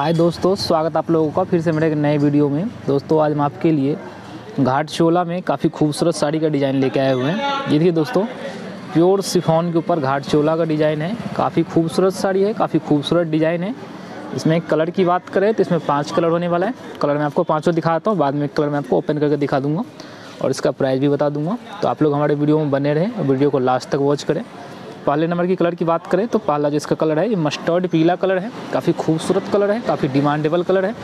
हाय दोस्तों, स्वागत आप लोगों का फिर से मेरे एक नए वीडियो में। दोस्तों, आज हम आपके लिए घाट चोला में काफ़ी खूबसूरत साड़ी का डिज़ाइन लेके आए हुए हैं। ये देखिए दोस्तों, प्योर सिफॉन के ऊपर घाट चोला का डिज़ाइन है। काफ़ी खूबसूरत साड़ी है, काफ़ी खूबसूरत डिज़ाइन है। इसमें कलर की बात करें तो इसमें पाँच कलर होने वाला है। कलर मैं आपको पाँचों दिखाता हूँ, बाद में कलर मैं आपको ओपन करके दिखा दूँगा और इसका प्राइस भी बता दूँगा। तो आप लोग हमारे वीडियो में बने रहें और वीडियो को लास्ट तक वॉच करें। पहले नंबर की कलर की बात करें तो पहला जो इसका कलर है, ये मस्टर्ड पीला कलर है, काफ़ी खूबसूरत कलर है, काफ़ी डिमांडेबल कलर है।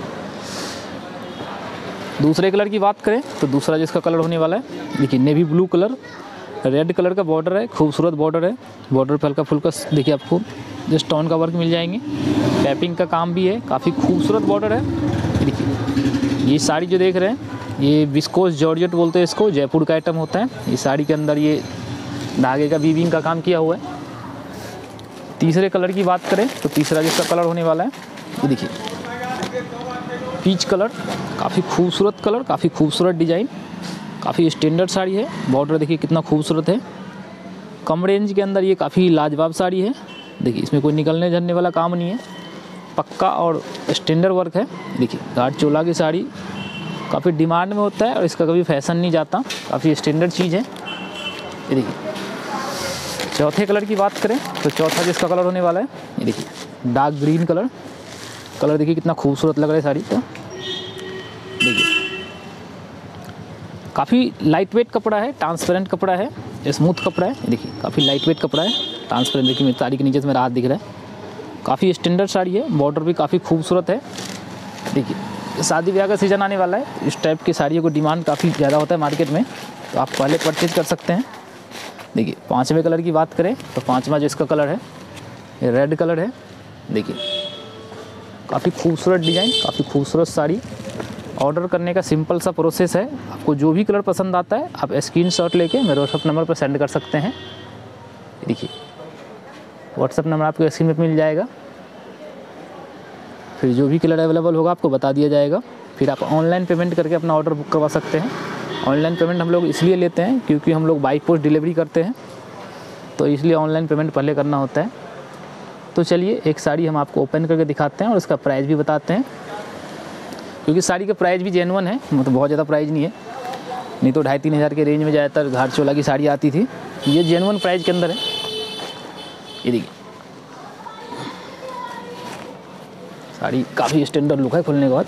दूसरे कलर की बात करें तो दूसरा जिसका कलर होने वाला है, देखिए navy blue colour red colour का बॉर्डर है, खूबसूरत बॉर्डर है। बॉर्डर पर हल्का फुल्का देखिए आपको जो स्टोन का वर्क मिल जाएँगे। पैपिंग का काम भी है, काफ़ी खूबसूरत बॉर्डर है। देखिए, ये साड़ी जो देख रहे हैं, ये विस्कोस जॉर्जेट बोलते हैं इसको, जयपुर का आइटम होता है। ये साड़ी के अंदर ये धागे का वीविंग का काम किया हुआ है। तीसरे कलर की बात करें तो तीसरा जिसका कलर होने वाला है, ये देखिए। पीच कलर काफ़ी खूबसूरत कलर काफ़ी खूबसूरत डिज़ाइन काफ़ी स्टैंडर्ड साड़ी है। बॉर्डर देखिए कितना खूबसूरत है। कम रेंज के अंदर ये काफ़ी लाजवाब साड़ी है। देखिए, इसमें कोई निकलने झलने वाला काम नहीं है। पक्का और स्टैंडर्ड वर्क है। देखिए घाट चोला की साड़ी काफ़ी डिमांड में होता है और इसका कभी फ़ैशन नहीं जाता। काफ़ी स्टैंडर्ड चीज़ है। देखिए। चौथे कलर की बात करें तो चौथा जिसका कलर होने वाला है, ये देखिए डार्क ग्रीन कलर कलर देखिए कितना खूबसूरत लग रहा है साड़ी का। देखिए, काफ़ी लाइट वेट कपड़ा है ट्रांसपेरेंट कपड़ा है स्मूथ कपड़ा है देखिए, काफ़ी लाइट वेट कपड़ा है ट्रांसपेरेंट देखिए, मेरी साड़ी के नीचे से मेरा हाथ दिख रहा है। काफ़ी स्टैंडर्ड साड़ी है बॉर्डर भी काफ़ी खूबसूरत है। देखिए, शादी ब्याह का सीज़न आने वाला है, इस टाइप की साड़ियों को डिमांड काफ़ी ज़्यादा होता है मार्केट में तो आप पहले परचेज कर सकते हैं। देखिए, पाँचवें कलर की बात करें तो पाँचवा जो इसका कलर है, ये रेड कलर है। देखिए, काफ़ी खूबसूरत डिज़ाइन, काफ़ी खूबसूरत साड़ी। ऑर्डर करने का सिंपल सा प्रोसेस है। आपको जो भी कलर पसंद आता है, आप स्क्रीन शॉट लेके मेरे व्हाट्सअप नंबर पर सेंड कर सकते हैं। देखिए व्हाट्सअप नंबर आपको स्क्रीन पर मिल जाएगा। फिर जो भी कलर अवेलेबल होगा, आपको बता दिया जाएगा। फिर आप ऑनलाइन पेमेंट करके अपना ऑर्डर बुक करवा सकते हैं। ऑनलाइन पेमेंट हम लोग इसलिए लेते हैं क्योंकि हम लोग बाइक पोस्ट डिलीवरी करते हैं। तो इसलिए ऑनलाइन पेमेंट पहले करना होता है। तो चलिए, एक साड़ी हम आपको ओपन करके दिखाते हैं और उसका प्राइस भी बताते हैं। क्योंकि साड़ी का प्राइस भी जेनवन है मतलब बहुत ज़्यादा प्राइस नहीं है। नहीं तो ढाई तीन हज़ार के रेंज में ज़्यादातर घाट चोला की साड़ी आती थी। ये जेनवन प्राइस के अंदर है। ये देखिए। साड़ी काफ़ी स्टैंडर्ड लुक है खुलने के बाद।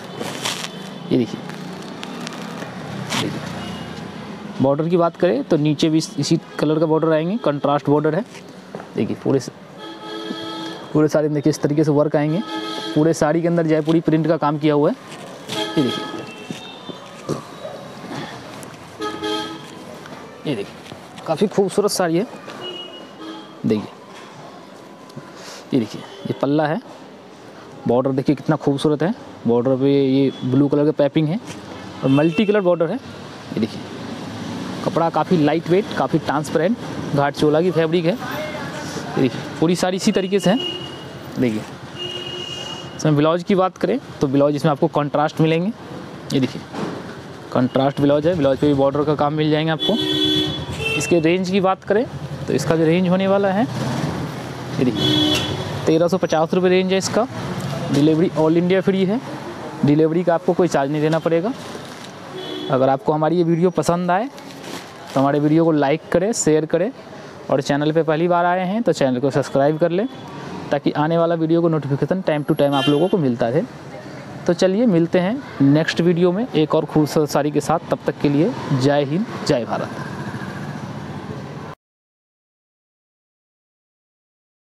ये देखिए। बॉर्डर की बात करें तो नीचे भी इसी कलर का बॉर्डर आएँगे, कंट्रास्ट बॉर्डर है। देखिए, पूरे पूरे साड़ी में देखिए, इस तरीके से वर्क आएँगे। पूरे साड़ी के अंदर जयपुरी प्रिंट का काम किया हुआ है। ये देखिए। ये देखिए, काफ़ी खूबसूरत साड़ी है। देखिए। ये देखिए, ये पल्ला है। बॉर्डर देखिए कितना खूबसूरत है। बॉर्डर पे ये ब्लू कलर का पैपिंग है। और मल्टी कलर बॉर्डर है। ये देखिए। कपड़ा काफ़ी लाइट वेट काफ़ी ट्रांसपेरेंट घाट चोला की फैब्रिक है। देखिए पूरी साड़ी इसी तरीके से है। देखिए, इसमें ब्लाउज की बात करें तो ब्लाउज इसमें आपको कॉन्ट्रास्ट मिलेंगे। ये देखिए कॉन्ट्रास्ट ब्लाउज है, ब्लाउज पे भी बॉर्डर का काम मिल जाएँगे आपको। इसके रेंज की बात करें तो इसका जो रेंज होने वाला है, ये देखिए, तेरह सौ पचास रुपये रेंज है इसका। डिलीवरी ऑल इंडिया फ्री है। डिलीवरी का आपको कोई चार्ज नहीं देना पड़ेगा। अगर आपको हमारी ये वीडियो पसंद आए तो हमारे वीडियो को लाइक करें, शेयर करें और चैनल पे पहली बार आए हैं तो चैनल को सब्सक्राइब कर लें ताकि आने वाला वीडियो को नोटिफिकेशन टाइम टू टाइम आप लोगों को मिलता रहे। तो चलिए मिलते हैं नेक्स्ट वीडियो में एक और खूबसूरत साड़ी के साथ। तब तक के लिए जय हिंद, जय भारत।